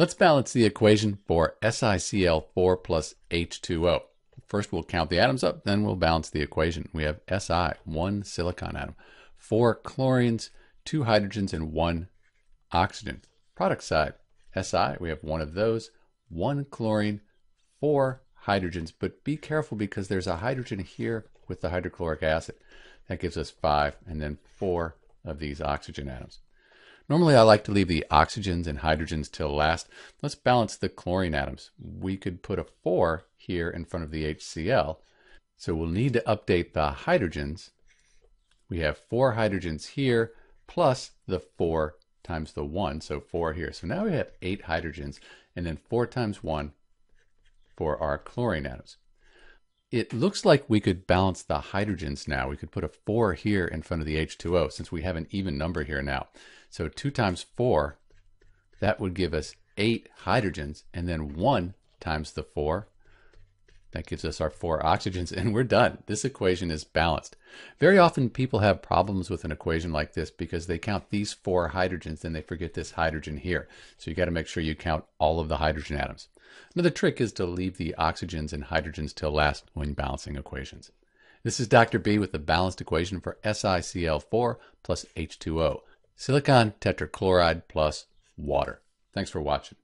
Let's balance the equation for SiCl4 plus H2O. First we'll count the atoms up, then we'll balance the equation. We have Si, one silicon atom, four chlorines, two hydrogens, and one oxygen. Product side, Si, we have one of those, one chlorine, four hydrogens, but be careful because there's a hydrogen here with the hydrochloric acid. That gives us five, and then four of these oxygen atoms. Normally I like to leave the oxygens and hydrogens till last. Let's balance the chlorine atoms. We could put a 4 here in front of the HCl. So we'll need to update the hydrogens. We have 4 hydrogens here plus the 4 times the 1, so 4 here. So now we have 8 hydrogens and then 4 times 1 for our chlorine atoms. It looks like we could balance the hydrogens now. We could put a 4 here in front of the H2O since we have an even number here now. So 2 times 4, that would give us 8 hydrogens, and then 1 times the 4, that gives us our 4 oxygens, and we're done. This equation is balanced. Very often people have problems with an equation like this because they count these 4 hydrogens and they forget this hydrogen here. So you got to make sure you count all of the hydrogen atoms. Another trick is to leave the oxygens and hydrogens till last when balancing equations. This is Dr. B with the balanced equation for SiCl4 plus H2O silicon tetrachloride plus water. Thanks for watching.